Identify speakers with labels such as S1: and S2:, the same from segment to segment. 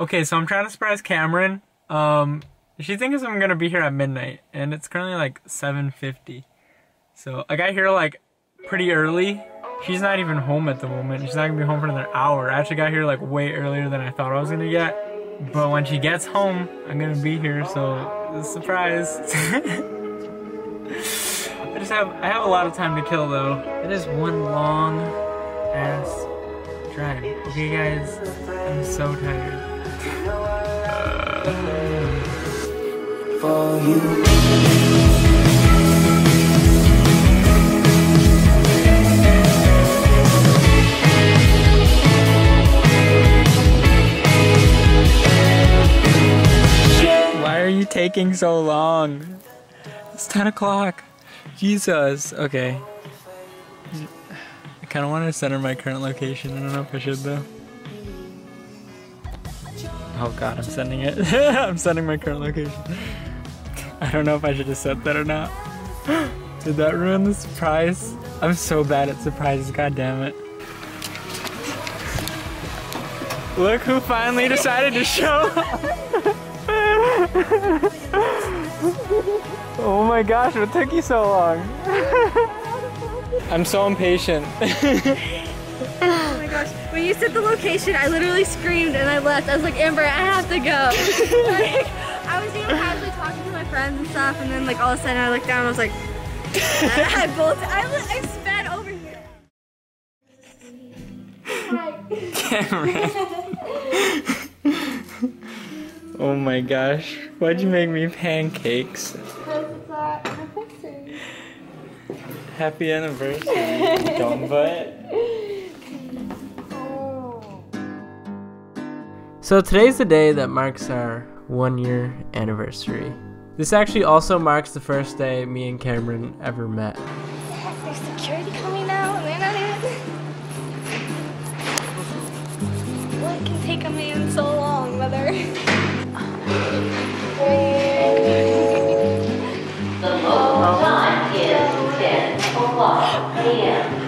S1: Okay, so I'm trying to surprise Cameron. Um, she thinks I'm gonna be here at midnight, and it's currently like 7:50. So I got here like pretty early. She's not even home at the moment. She's not gonna be home for another hour. I actually got here like way earlier than I thought I was gonna get. But when she gets home, I'm gonna be here. So surprise. I just have I have a lot of time to kill though. It is one long ass drive. Okay, guys, I'm so tired. Why are you taking so long? It's 10 o'clock. Jesus. Okay. I kind of want to center my current location. I don't know if I should though. Oh god, I'm sending it. I'm sending my current location. I don't know if I should have said that or not. Did that ruin the surprise? I'm so bad at surprises, god damn it. Look who finally decided to show up. oh my gosh, what took you so long? I'm so impatient.
S2: My gosh. When you said the location, I literally screamed and I left. I was like, Amber, I have to go. like, I was even casually talking to my friends and stuff, and then like all of a sudden I looked down and I was like, I bolted. I, li- I sped over here. Camera.
S1: oh my gosh, why'd you make me pancakes? Happy anniversary, dumb butt. So today's the day that marks our one year anniversary. This actually also marks the first day me and Cameron ever met.
S2: There's security coming out, and they're not even. What can take a man so long, mother?
S3: The local oh, time is 10 o'clock a.m.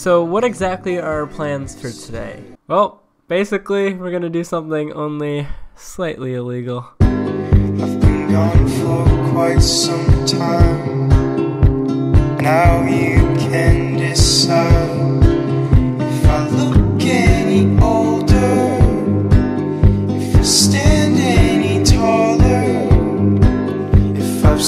S1: So, what exactly are our plans for today? Well, basically, we're gonna do something only slightly illegal.
S4: I've been gone for quite some time. Now you can decide if I look any older, if I stand any taller, if I've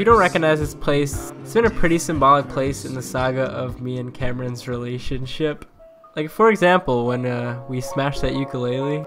S1: you don't recognize this place, it's been a pretty symbolic place in the saga of me and Cameron's relationship. Like, for example, when uh, we smashed that ukulele.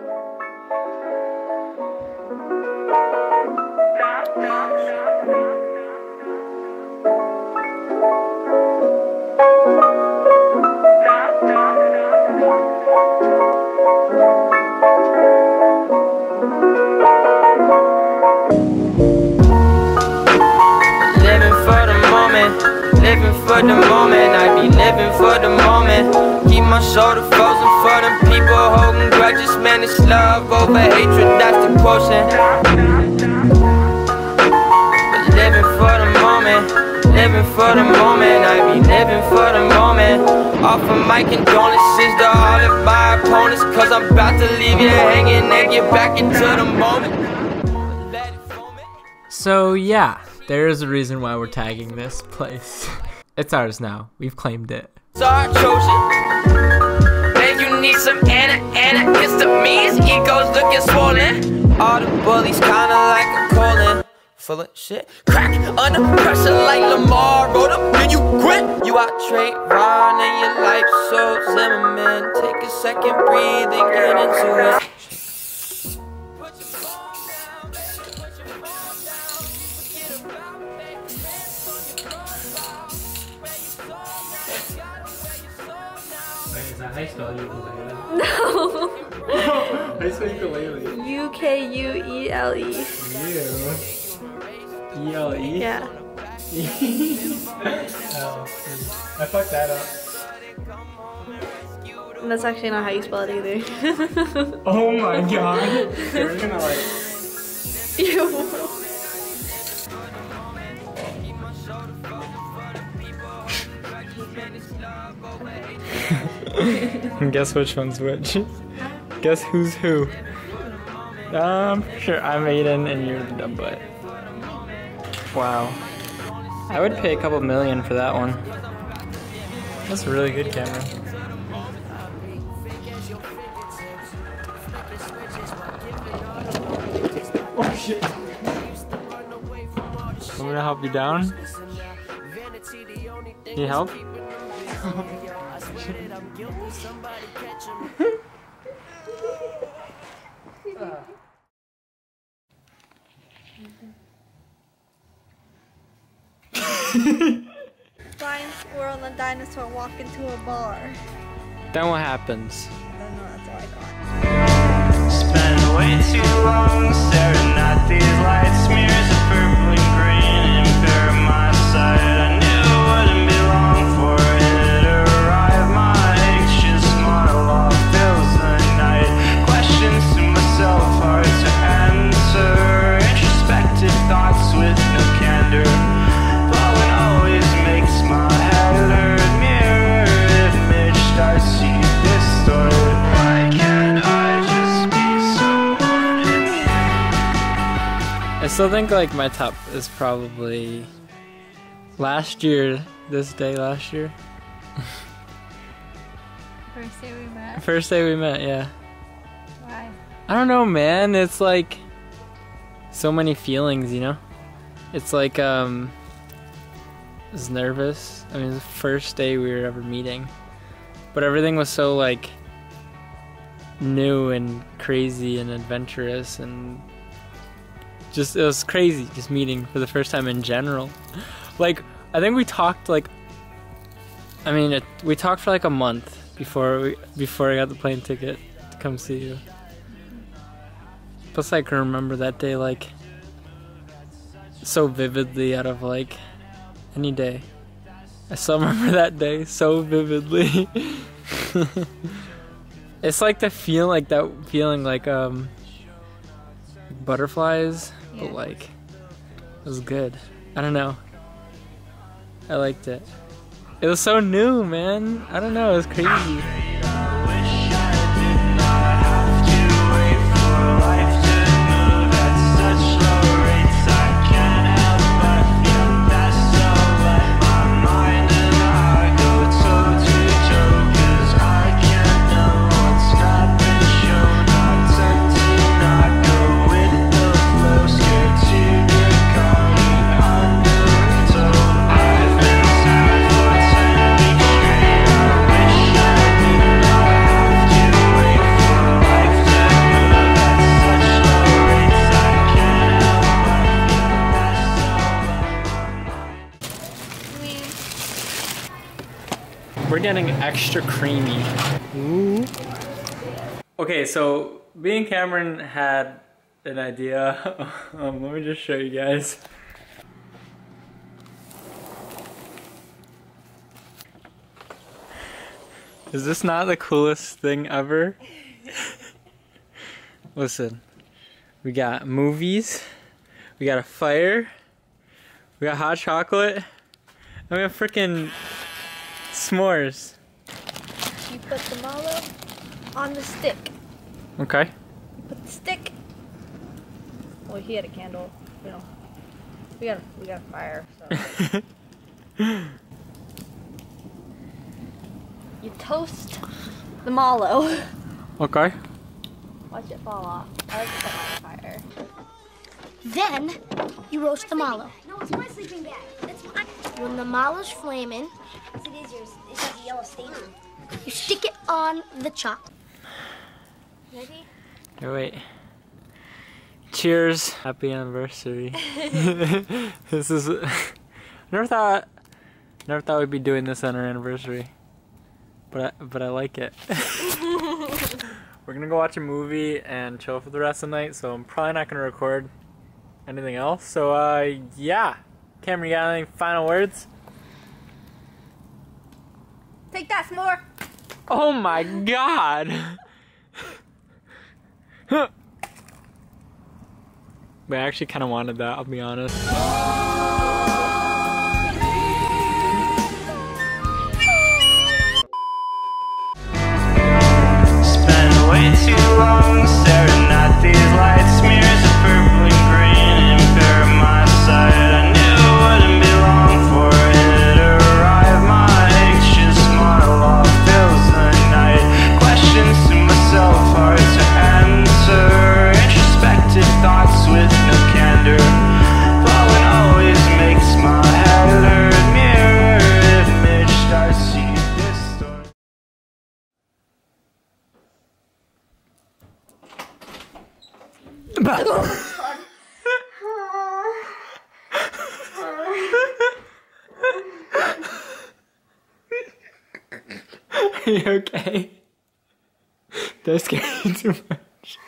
S5: Moment. Keep my shoulder frozen for them people holding grudges. Man, it's love over hatred, that's the quotient. But living for the moment, living for the moment. I be living for the moment. Offer my condolences to all of my opponents. Cause I'm about to leave you hanging and get back into the moment.
S1: So, yeah, there is a reason why we're tagging this place. it's ours now. We've claimed it.
S5: Chose it. Man, you need some Anna, Anna, histamines, egos looking swollen. All the bullies kinda like a colon. Full of shit. Crack under pressure like Lamar. Wrote up, then you quit. You out trade Ron and your life so Zimmerman. Take a second, breathe and get into it.
S1: Spell ukulele?
S2: No.
S1: How do you spell ukulele?
S2: U K U E L E.
S1: You. E L E.
S6: Yeah.
S1: Oh, I fucked that up.
S6: That's actually not how you spell it either.
S1: Oh my god. We're gonna like.
S6: Ew.
S1: Guess which one's which. Guess who's who. Um, sure, I'm Aiden and you're the dumb butt. Wow. I would pay a couple million for that one. That's a really good camera. Oh shit. I'm gonna help you down. Need help?
S6: Brian Squirrel and the dinosaur walk into a bar.
S1: Then what happens?
S6: I don't know, that's all I got.
S7: Spend way too long staring at these light smears of purple and green impair my sight.
S1: Still think like my top is probably last year, this day last year.
S6: First day we met.
S1: First day we met, yeah.
S6: Why?
S1: I don't know, man. It's like so many feelings, you know? It's like, um, I was nervous. I mean, it was the first day we were ever meeting. But everything was so, like, new and crazy and adventurous and just, it was crazy just meeting for the first time in general. Like, I think we talked, like, I mean, it, we talked for like a month before we, before I got the plane ticket to come see you. Plus, I can remember that day like so vividly out of like any day. I still remember that day so vividly. it's like the feel like that feeling like um butterflies,
S6: Yeah.
S1: but like it was good. I don't know. I liked it. It was so new, man. I don't know. It was crazy. Getting extra creamy. Okay, so me and Cameron had an idea. um, let me just show you guys. Is this not the coolest thing ever? Listen, we got movies, we got a fire, we got hot chocolate, and we have freaking s'mores.
S6: You put the mallow on the stick.
S1: Okay.
S6: Put the stick. Well, he had a candle. You know, we got a, we got a fire. So. you toast the mallow.
S1: Okay.
S6: Watch it fall off. I like to set on fire.
S8: Then you roast the mallow.
S9: No, it's my sleeping bag. That's mine.
S8: When the mallow's flaming,
S9: Yes, it is yours. A yellow stain
S8: you stick it on the chop.
S9: Ready?
S1: Okay, wait. Cheers. Happy anniversary. this is. never thought. Never thought we'd be doing this on our anniversary. But I, but I like it. We're gonna go watch a movie and chill for the rest of the night, so I'm probably not gonna record anything else. So uh, yeah, Cameron, you got any final words?
S6: Take that, s'more.
S1: Oh my god! but I actually kind of wanted that. I'll be honest.
S7: Spend way too long staring at these light smears of purple
S1: Are you okay? Scare you too much?